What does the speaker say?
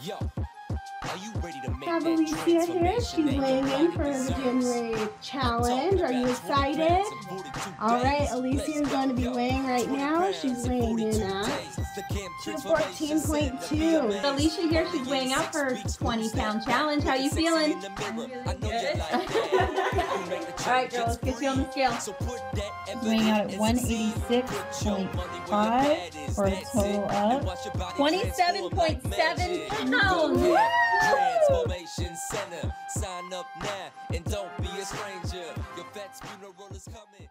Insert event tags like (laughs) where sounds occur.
Yo, are you ready to make Have Alicia here. She's weighing in for the deserves? January challenge. Are you excited? All right, Alicia is going to be weighing right now. She's weighing in at 214.2. Alicia here, she's weighing out for 20 pound challenge. How you feeling? I'm feeling good. (laughs) All right, girl, let's get you on the scale. weighing out at 186.5 for a total of 27.7 pounds. Transformation Center. Sign up now and don't be a stranger. Your vet's funeral is coming.